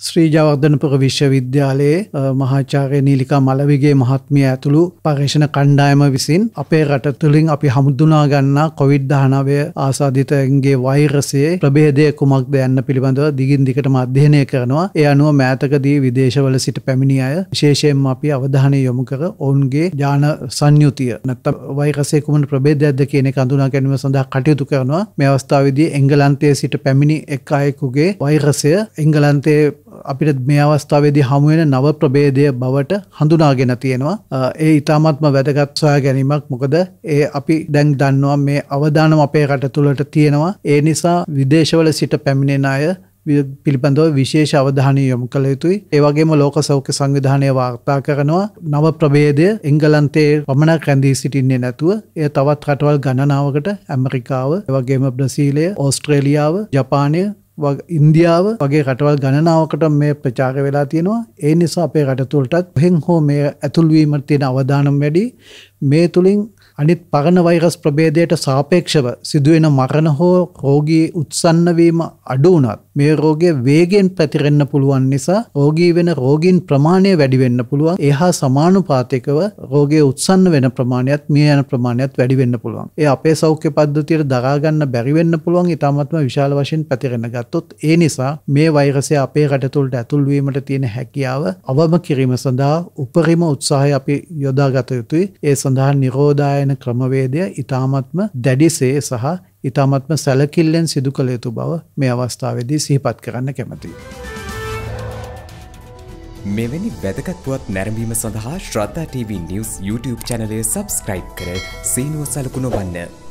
ශ්‍රී ජවර්ධනපුර විශ්වවිද්‍යාලයේ මහාචාරය නීලිකා මලවිගේ මහත්මිය ඇතුළු පර්ේෂණ කණ්ඩායම විසින් අපේ රට තුළින් අපි හමුදුනා ගන්නා කොවිඩ් දානවය ආසාධිතයන්ගේ වෛරසයේ ප්‍රබේදය කුමක් යන්න පිළිබඳව දිගින් දිකට අධ්‍යයනය කරනවා. ඒ අනුව මෑතකදී විදේශවල සිට පැමිණි අය විශේෂයෙන් අපි අවධානය යොමු කර ඔවුන්ගේ ජාන සංයුතිය නැත්ත වෛරසය කුමන ප්‍රබේදයක්ද කියන කඳුනා ගැනීම සඳහා කටයුතු කරනවා. මේ අවස්ථාවදී එංගලන්තයේ සිට පැමිණි එක් අයෙකුගේ වෛරසය එංගලන්තයේ අපිට මේ අවස්ථාවේදී හමුවෙන නව ප්‍රබේදය බවට හඳුනාගෙන තියෙනවා. ඒ ඉතාමත්ම වැදගත්සොයා ගැනීමක්. මොකද ඒ අපි දැන් දන්නවා මේ අවධානම අපේ රට තුළට තියෙනවා. ඒ නිසා විදේශවල සිට පැමිණෙන අය පිළිබඳව විශේෂ අවධානය යොමු කළ යුතුයි. ඒවගේම ලෝක සෞඛ්‍ය සංවිධානය වාර්තා කරනවා. නව ප්‍රබේදය එංගලන්තේ පමණක් රැඳී සිටින්නේ නැතුව එය තවත් රටවල් ගණනාවකට ඇමරිකාව වගේම බ්‍රසීලය ඕස්ට්‍රේලියාව ජපානය ඉන්දියාව වගේ රටවල් ගණනාවකට මේ ප්‍රචාර වෙලා තියෙනවා. ඒ නිසා අපේ රටතුළටත් පහෙන් හෝ මේ ඇතුල්වීමට තියෙන අවධානම් වැඩි. මේ තුළින් අනිත් පරණ වෛරස් ප්‍රබේදයට සාපේක්ෂව සිදුවෙන මරණ හෝ රෝගී උත්සන්නවීම අඩුවනත් මේ රෝගය වේගෙන් පැතිරෙන්න පුළුවන් නිසා රෝගී වෙන රෝගීන් ප්‍රමාණය වැඩිවෙන්න පුළුවන්. එහා සමානුපාතිකව රෝගය උත්සන්න වෙන ප්‍රමාණයත් මේ යන ප්‍රමාණයත් වැඩිවෙන්න පුළුවන්. ඒ අපේ සෞඛ්‍ය පද්ධතියට දරාගන්න බැරිවෙන්න පුළුවන්. ඉතාමත්ම විශාල වශයෙන් පැතිරෙන ගත්තොත් ඒ නිසා මේ වෛරසය අපේ රටතුළට ඇතුල්වීමට තියෙන හැකියාව අවම කිරීම සඳහා උපරිම උත්සාහය අපි යොදාගත යුතුයි. ඒ සඳහා නිරෝධායන ක්‍රමවේදය ඉතාමත්ම දැඩිසේ සහ ඉතාමත්ම සැලකිල්ලෙන් සිදු කළ යුතු බව මේ අවස්ථාවේදී සිහිපත් කරන්න කැමතියි. මෙවැනි වැදගත්වුවත් නැරඹීම සඳහා ශ්‍රද්ධා TV නිවස් YouTube චැනලය සබස්ක්‍රයිබ් කර සීනුව සලකුණ වන්න.